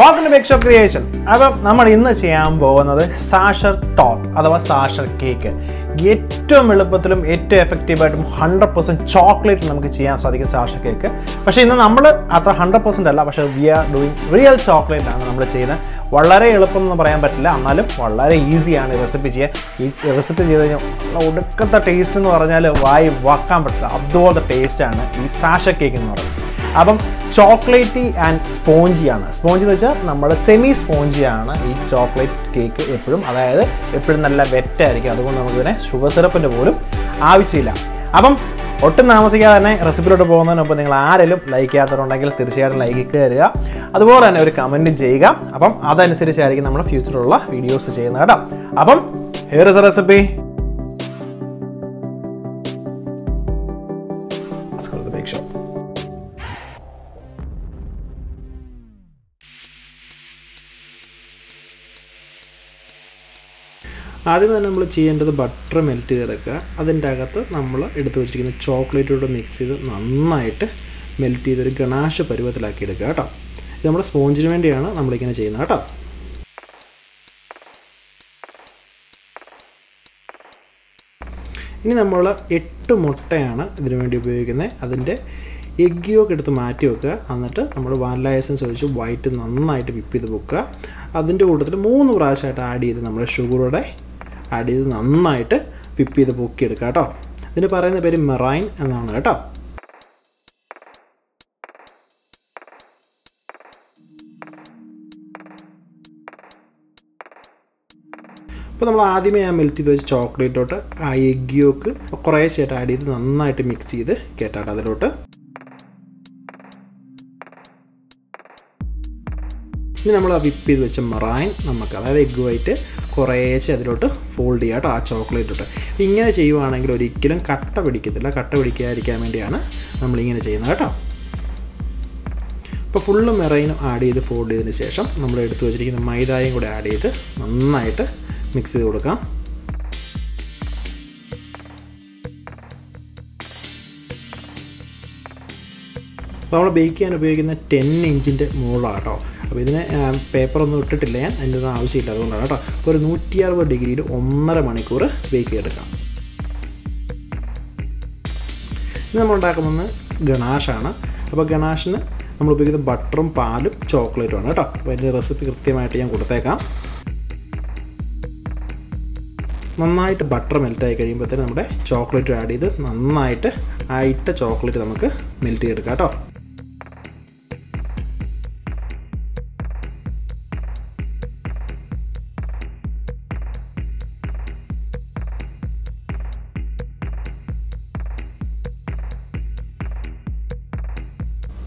വാക്കിന് bake of creation അപ്പം നമ്മൾ ഇന്ന് ചെയ്യാൻ പോകുന്നത് സാഷർ ടോപ്പ് അഥവാ സാഷർ കേക്ക് ഏറ്റവും എളുപ്പത്തിലും ഏറ്റവും എഫക്റ്റീവായിട്ടും ഹൺഡ്രഡ് പെർസെന്റ് ചോക്ലേറ്റ് നമുക്ക് ചെയ്യാൻ സാധിക്കും സാഷർ കേക്ക് പക്ഷേ ഇന്ന് നമ്മൾ അത്ര ഹൺഡ്രഡ് പെർസെന്റ് അല്ല പക്ഷേ we are doing real chocolate ആണ് നമ്മൾ ചെയ്യുന്നത്. വളരെ എളുപ്പം എന്ന് പറയാൻ പറ്റില്ല എന്നാലും വളരെ ഈസിയാണ് റെസിപ്പി ചെയ്യാൻ. ഈ റെസിപ്പി ചെയ്ത് കഴിഞ്ഞാൽ ഒടുക്കത്തെ ടേസ്റ്റ് എന്ന് പറഞ്ഞാൽ വായി വാക്കാൻ പറ്റില്ല. അതുപോലത്തെ ടേസ്റ്റാണ് ഈ സാഷ കേക്ക് എന്ന് പറയുന്നത്. അപ്പം ചോക്ലേറ്റി ആൻഡ് സ്പോഞ്ചിയാണ്. സ്പോഞ്ച് എന്ന് വെച്ചാൽ നമ്മുടെ സെമി സ്പോഞ്ചിയാണ് ഈ ചോക്ലേറ്റ് കേക്ക് എപ്പോഴും. അതായത് എപ്പോഴും നല്ല വെറ്റായിരിക്കും. അതുകൊണ്ട് നമുക്കിതിനെ ഷുഗർ സിറപ്പിന്റെ പോലും ആവശ്യമില്ല. അപ്പം ഒട്ടും താമസിക്കാതെ തന്നെ റെസിപ്പിയിലോട്ട് പോകുന്നതിന് മുമ്പ് നിങ്ങൾ ആരെങ്കിലും ലൈക്ക് ചെയ്യാത്തവരുണ്ടെങ്കിൽ തീർച്ചയായിട്ടും ലൈക്ക് കയറുക. അതുപോലെ തന്നെ ഒരു കമന്റും ചെയ്യുക. അപ്പം അതനുസരിച്ചായിരിക്കും നമ്മൾ ഫ്യൂച്ചറിലുള്ള വീഡിയോസ് ചെയ്യുന്നത് കേട്ടോ. അപ്പം ഹിയർ ഇസ് എ റെസിപ്പി ആദ്യം തന്നെ നമ്മൾ ചെയ്യേണ്ടത് ബട്ടർ മെൽറ്റ് ചെയ്തെടുക്കുക. അതിന്റെ അകത്ത് നമ്മൾ എടുത്തു വെച്ചിരിക്കുന്ന ചോക്ലേറ്റോട് മിക്സ് ചെയ്ത് നന്നായിട്ട് മെൽറ്റ് ചെയ്തൊരു ഗണാശ പരുവത്തിലാക്കി എടുക്കുക കേട്ടോ. ഇത് നമ്മുടെ സ്പോഞ്ചിന് വേണ്ടിയാണ് നമ്മളിങ്ങനെ ചെയ്യുന്നത് കേട്ടോ. ഇനി നമ്മൾ എട്ട് മുട്ടയാണ് ഇതിനു വേണ്ടി ഉപയോഗിക്കുന്നത്. അതിന്റെ എഗ് യോക്ക് എടുത്ത് മാറ്റി വെക്കുക. എന്നിട്ട് നമ്മൾ വാനില എസൻസ് ഒഴിച്ച് വൈറ്റ് നന്നായിട്ട് വിപ്പ് ചെയ്ത് വെക്കുക. അതിന്റെ കൂട്ടത്തിൽ മൂന്ന് പ്രാവശ്യമായിട്ട് ആഡ് ചെയ്ത് നമ്മൾ ഷുഗറോടെ ആഡ് ചെയ്ത് നന്നായിട്ട് വിപ്പ് ചെയ്ത് പൊക്കിയെടുക്കുക കേട്ടോ. ഇതിന് പറയുന്ന പേര് മെറൈൻ എന്നാണ് കേട്ടോ. അപ്പോൾ നമ്മൾ ആദ്യമേ ആ മെൽറ്റ് ചെയ്ത് വെച്ച് ചോക്ലേറ്റോട്ട് ആ എഗ്ഗിയോക്ക് യോക്ക് കുറേശ്ശായിട്ട് ആഡ് ചെയ്ത് നന്നായിട്ട് മിക്സ് ചെയ്ത് കേട്ടാട്ടോ അതിലോട്ട്. ഇനി നമ്മൾ ആ വിപ്പ് ചെയ്ത് വെച്ച മറായൻ നമുക്ക് അതായത് എഗ്ഗ് വൈറ്റ് കുറേശ്ശെ അതിലോട്ട് ഫോൾഡ് ചെയ്യാട്ടോ ആ ചോക്ലേറ്റ് ഇട്ട്. ഇങ്ങനെ ചെയ്യുവാണെങ്കിൽ ഒരിക്കലും കട്ട പിടിക്കത്തില്ല. കട്ട പിടിക്കാതിരിക്കാൻ വേണ്ടിയാണ് നമ്മളിങ്ങനെ ചെയ്യുന്നത് കേട്ടോ. അപ്പോൾ ഫുള്ള് മെറൈനും ആഡ് ചെയ്ത് ഫോൾഡ് ചെയ്തതിന് ശേഷം നമ്മൾ എടുത്തു വെച്ചിരിക്കുന്ന മൈദായും കൂടെ ആഡ് ചെയ്ത് നന്നായിട്ട് മിക്സ് ചെയ്ത് കൊടുക്കാം. അപ്പോൾ നമ്മൾ ബേക്ക് ചെയ്യാൻ ഉപയോഗിക്കുന്ന ടെൻ ഇഞ്ചിന്റെ മുകളിലാണ് കേട്ടോ. അപ്പോൾ ഇതിന് പേപ്പറൊന്നും ഇട്ടിട്ടില്ല ഞാൻ. അതിന്റെ ഒന്നും ആവശ്യമില്ല അതുകൊണ്ടാണ് കേട്ടോ. അപ്പോൾ ഒരു നൂറ്റി അറുപത് ഡിഗ്രിയിൽ ഒന്നര മണിക്കൂർ ബേക്ക് ചെയ്തെടുക്കാം. ഇത് നമ്മൾ ഉണ്ടാക്കുന്നത് ഗണാഷാണ്. അപ്പോൾ ഗണാഷിന് നമ്മൾ ഉപയോഗിക്കുന്ന ബട്ടറും പാലും ചോക്ലേറ്റുമാണ് കേട്ടോ. അപ്പോൾ അതിന്റെ റെസിപ്പി കൃത്യമായിട്ട് ഞാൻ കൊടുത്തേക്കാം. നന്നായിട്ട് ബട്ടർ മെൽറ്റായി കഴിയുമ്പോഴത്തേന് നമ്മുടെ ചോക്ലേറ്റ് ആഡ് ചെയ്ത് നന്നായിട്ട് ആ ഇട്ട ചോക്ലേറ്റ് നമുക്ക് മെൽറ്റ് ചെയ്തെടുക്കാം കേട്ടോ.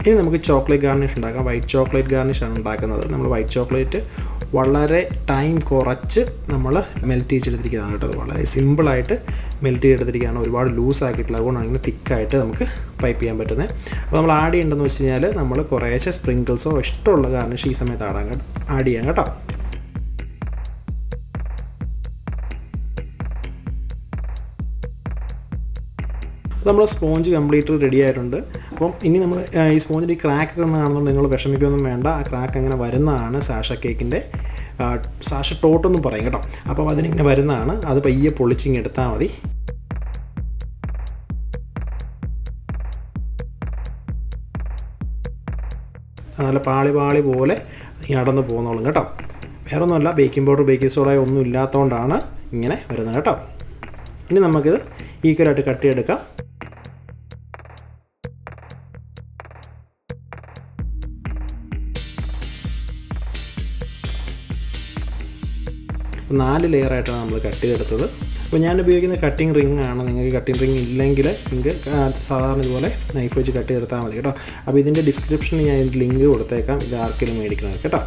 ഇനി നമുക്ക് ചോക്ലേറ്റ് ഗാർണിഷ് ഉണ്ടാക്കാം. വൈറ്റ് ചോക്ലേറ്റ് ഗാർണിഷ് ആണ് ഉണ്ടാക്കുന്നത്. നമ്മൾ വൈറ്റ് ചോക്ലേറ്റ് വളരെ ടൈം കുറച്ച് നമ്മൾ മെൽറ്റ് ചെയ്തെടുത്തിരിക്കുന്നതാണ് കേട്ടോ. വളരെ സിമ്പിളായിട്ട് മെൽറ്റ് ചെയ്തെടുത്തിരിക്കുകയാണ്. ഒരുപാട് ലൂസ് ആക്കിയിട്ടില്ല അതുകൊണ്ടാണ് ഇങ്ങനെ തിക്കായിട്ട് നമുക്ക് പൈപ്പ് ചെയ്യാൻ പറ്റുന്നത്. അപ്പോൾ നമ്മൾ ആഡ് ചെയ്യേണ്ടതെന്ന് വെച്ച് കഴിഞ്ഞാൽ നമ്മൾ കുറേശ്ശെ സ്പ്രിങ്കിൾസോ ഇഷ്ടമുള്ള ഗാർണിഷ് ഈ സമയത്ത് ആടാൻ ആഡ് ചെയ്യാം കേട്ടോ. നമ്മൾ സ്പോഞ്ച് കംപ്ലീറ്റ് റെഡി ആയിട്ടുണ്ട്. അപ്പം ഇനി നമ്മൾ ഈ സ്പോഞ്ചിന്റെ ഈ ക്രാക്കൊക്കെ ഒന്ന് കാണുന്നുണ്ട് നിങ്ങൾ വിഷമിക്കൊന്നും വേണ്ട. ആ ക്രാക്ക് അങ്ങനെ വരുന്നതാണ് സാഷ കേക്കിന്റെ സാഷ ടോട്ടെന്ന് പറയും കേട്ടോ. അപ്പം അതിനിങ്ങനെ വരുന്നതാണ്. അത് പയ്യെ പൊളിച്ചിങ് എടുത്താൽ മതി. നല്ല പാളി പാളി പോലെ അടന്ന് പോകുന്നോളും കേട്ടോ. വേറെ ഒന്നുമല്ല ബേക്കിംഗ് പൗഡർ ബേക്കിംഗ് സോഡ ഒന്നും ഇല്ലാത്തതുകൊണ്ടാണ് ഇങ്ങനെ വരുന്നത് കേട്ടോ. ഇനി നമുക്കിത് ഈക്വലായിട്ട് കട്ട് ചെയ്തെടുക്കാം. നാല് ലെയറായിട്ടാണ് നമ്മൾ കട്ട് ചെയ്തെടുത്തത്. അപ്പോൾ ഞാൻ ഉപയോഗിക്കുന്ന കട്ടിംഗ് റിംഗ് ആണ്. നിങ്ങൾക്ക് കട്ടിംഗ് റിംഗ് ഇല്ലെങ്കിൽ നിങ്ങൾക്ക് സാധാരണ ഇതുപോലെ നൈഫ് വെച്ച് കട്ട് ചെയ്തെടുത്താൽ മതി കേട്ടോ. അപ്പോൾ ഇതിന്റെ ഡിസ്ക്രിപ്ഷനിൽ ഞാൻ ഇതിന്റെ ലിങ്ക് കൊടുത്തേക്കാം. ഇത് ആർക്കെങ്കിലും മേടിക്കണം കേട്ടോ.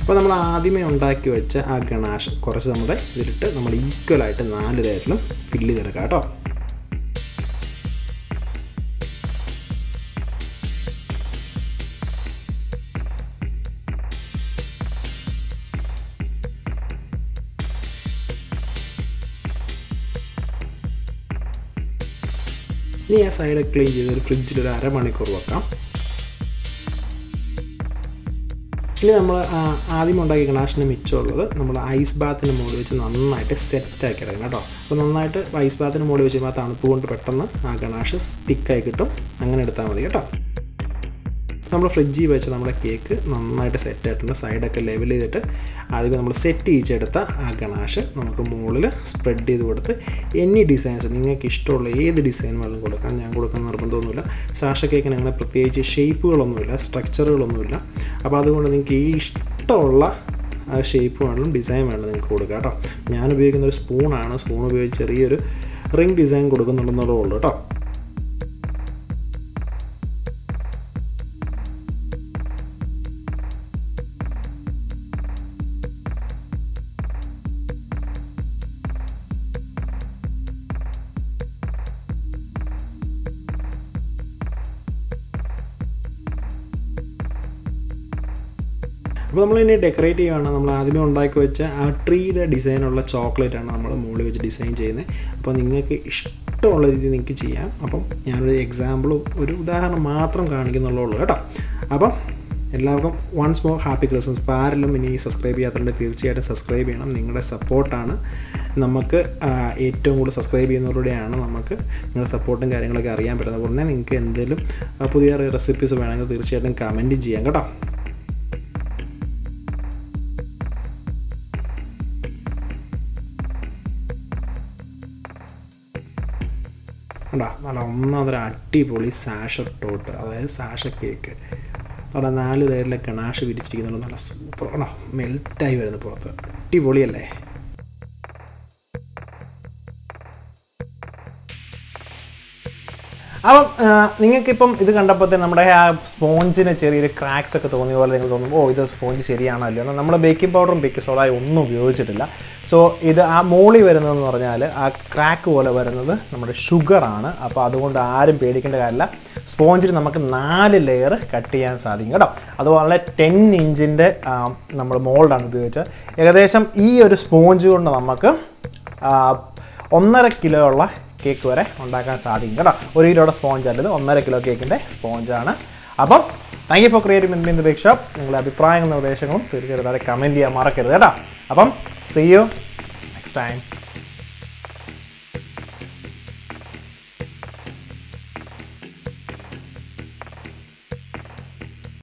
അപ്പോൾ നമ്മൾ ആദ്യമേ ഉണ്ടാക്കി വെച്ച ആ ഗണാഷ് കുറച്ച് നമ്മുടെ ഇതിലിട്ട് നമ്മൾ ഈക്വലായിട്ട് നാല് ലെയറിലും ഫില്ല് ചെയ്തെടുക്കാം കേട്ടോ. ഇനി ആ സൈഡ് ക്ലീൻ ചെയ്ത് ഒരു ഫ്രിഡ്ജിൽ ഒരു അരമണിക്കൂർ വെക്കാം. ഇനി നമ്മൾ ആദ്യം ഉണ്ടാക്കിയ ഗണാഷിന് മിച്ചമുള്ളത് നമ്മൾ ഐസ് ബാത്തിന് മുകളിൽ വെച്ച് നന്നായിട്ട് സെറ്റാക്കി എടുക്കണം കേട്ടോ. അപ്പോൾ നന്നായിട്ട് ഐസ് ബാത്തിന് മുകളിൽ വെച്ച് ആ തണുപ്പ് കൊണ്ട് പെട്ടെന്ന് ആ ഗണാഷ് സ്റ്റിക്കായി കിട്ടും. അങ്ങനെ എടുത്താൽ മതി കേട്ടോ. നമ്മൾ ഫ്രിഡ്ജിൽ വെച്ച് നമ്മുടെ കേക്ക് നന്നായിട്ട് സെറ്റ് ആയിട്ടുണ്ട്. സൈഡൊക്കെ ലെവൽ ചെയ്തിട്ട് ആദ്യം നമ്മൾ സെറ്റ് ചെയ്യിച്ചെടുത്ത ആ ഗണാഷ് നമുക്ക് മുകളിൽ സ്പ്രെഡ് ചെയ്ത് കൊടുത്ത് എനി ഡിസൈൻസ് നിങ്ങൾക്ക് ഇഷ്ടമുള്ള ഏത് ഡിസൈൻ വേണം കൊടുക്കാം. ഞാൻ കൊടുക്കുന്ന നിർബന്ധമൊന്നുമില്ല. സാഷ കേക്കിന് അങ്ങനെ പ്രത്യേകിച്ച് ഷേപ്പുകളൊന്നുമില്ല സ്ട്രക്ചറുകളൊന്നുമില്ല അപ്പോൾ അതുകൊണ്ട് നിങ്ങൾക്ക് ഈ ഇഷ്ടമുള്ള ഷേപ്പ് വേണമെങ്കിലും ഡിസൈൻ വേണം നിങ്ങൾക്ക് കൊടുക്കുക കേട്ടോ. ഞാൻ ഉപയോഗിക്കുന്ന ഒരു സ്പൂണാണ് സ്പൂൺ ഉപയോഗിച്ച് ചെറിയൊരു റിംഗ് ഡിസൈൻ കൊടുക്കുന്നുണ്ടെന്നുള്ളതേ ഉള്ളൂ കേട്ടോ. അപ്പോൾ നമ്മൾ ഇനി ഡെക്കറേറ്റ് ചെയ്യുകയാണ് നമ്മൾ ആദ്യമേ ഉണ്ടാക്കി വെച്ച ആ ട്രീയുടെ ഡിസൈനുള്ള ചോക്ലേറ്റ് ആണ് നമ്മൾ മുകളിൽ വെച്ച് ഡിസൈൻ ചെയ്യുന്നത്. അപ്പോൾ നിങ്ങൾക്ക് ഇഷ്ടമുള്ള രീതിയിൽ നിങ്ങൾക്ക് ചെയ്യാം. അപ്പം ഞാനൊരു എക്സാമ്പിളും ഒരു ഉദാഹരണം മാത്രം കാണിക്കുന്നുള്ളൂ കേട്ടോ. അപ്പം എല്ലാവർക്കും വൺസ് മോർ ഹാപ്പി ക്രിസ്മസ് ഇപ്പോൾ ആരെല്ലാം ഇനി സബ്സ്ക്രൈബ് ചെയ്യാത്തതുകൊണ്ട് തീർച്ചയായിട്ടും സബ്സ്ക്രൈബ് ചെയ്യണം. നിങ്ങളുടെ സപ്പോർട്ടാണ് നമുക്ക് ഏറ്റവും കൂടുതൽ സബ്സ്ക്രൈബ് ചെയ്യുന്നവരുടെയാണ് നമുക്ക് നിങ്ങളുടെ സപ്പോർട്ടും കാര്യങ്ങളൊക്കെ അറിയാൻ പറ്റുന്നത്. തന്നെ നിങ്ങൾക്ക് എന്തെങ്കിലും പുതിയ റെസിപ്പീസ് വേണമെങ്കിൽ തീർച്ചയായിട്ടും കമന്റ് ചെയ്യാം കേട്ടോ. കണ്ടോ? നല്ല ഒന്നാമതൊരു അടിപൊളി സാഷർ ടോട്ട്. അതായത് സാഷ കേക്ക്. അവിടെ നാല് ലെയറിലെ ഗണാഷ് വിരിച്ചിരിക്കുന്നുണ്ട്. നല്ല സൂപ്പർ. ആണോ മെൽറ്റായി വരുന്നത് പുറത്ത്. അടിപൊളിയല്ലേ? അപ്പം നിങ്ങൾക്കിപ്പം ഇത് കണ്ടപ്പോൾ തന്നെ നമ്മുടെ ആ സ്പോഞ്ചിന് ചെറിയൊരു ക്രാക്സ് ഒക്കെ തോന്നിയ പോലെ നിങ്ങൾ തോന്നും ഓ ഇത് സ്പോഞ്ച് ശരിയാണല്ലോ എന്നാൽ നമ്മൾ ബേക്കിംഗ് പൗഡറും ബേക്കിംഗ് സോഡയും ഒന്നും ഉപയോഗിച്ചിട്ടില്ല. സോ ഇത് ആ മോളി വരുന്നതെന്ന് പറഞ്ഞാൽ ആ ക്രാക്ക് പോലെ വരുന്നത് നമ്മുടെ ഷുഗറാണ് അപ്പോൾ അതുകൊണ്ട് ആരും പേടിക്കേണ്ട കാര്യമില്ല. സ്പോഞ്ചിന് നമുക്ക് നാല് ലെയർ കട്ട് ചെയ്യാൻ സാധിക്കും കേട്ടോ. അതുപോലെ ടെൻ ഇഞ്ചിന്റെ നമ്മൾ മോൾഡാണ് ഉപയോഗിച്ചത്. ഏകദേശം ഈ ഒരു സ്പോഞ്ച് കൊണ്ട് നമുക്ക് ഒന്നര കിലോ ഉള്ള കേക്ക് വരെ ഉണ്ടാക്കാൻ സാധിക്കും കേട്ടോ. ഒരു കിലോയുടെ സ്പോഞ്ച് അല്ലത് ഒന്നര കിലോ കേക്കിന്റെ സ്പോഞ്ചാണ് അപ്പം thank you for creating in the big shop നിങ്ങളുടെ അഭിപ്രായങ്ങളും നിർദ്ദേശങ്ങളും തീർച്ചയായിട്ടും കമന്റ് ചെയ്യാൻ മറക്കരുത് കേട്ടോ. അപ്പം സി യു നെക്സ്റ്റ് ടൈം